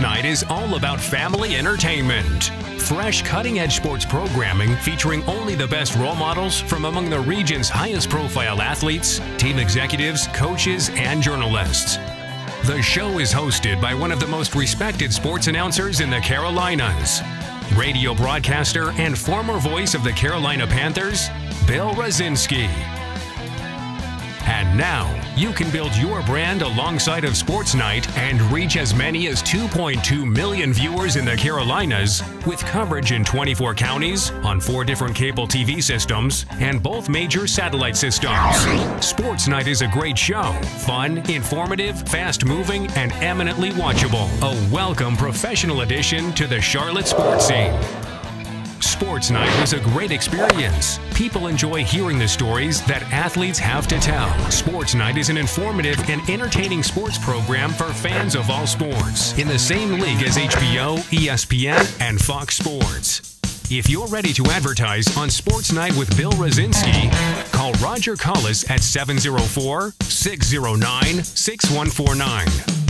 Night is all about family entertainment. Fresh, cutting edge sports programming featuring only the best role models from among the region's highest profile athletes, team executives, coaches, and journalists. The show is hosted by one of the most respected sports announcers in the Carolinas, radio broadcaster and former voice of the Carolina Panthers, Bill Rosinski. And now, you can build your brand alongside of Sports Night and reach as many as 2.2 million viewers in the Carolinas with coverage in 24 counties on four different cable TV systems and both major satellite systems. Sports Night is a great show, fun, informative, fast moving, and eminently watchable. A welcome professional addition to the Charlotte sports scene. Sports Night was a great experience. People enjoy hearing the stories that athletes have to tell. Sports Night is an informative and entertaining sports program for fans of all sports in the same league as HBO, ESPN, and Fox Sports. If you're ready to advertise on Sports Night with Bill Rosinski, call Roger Cullis at 704 609 6149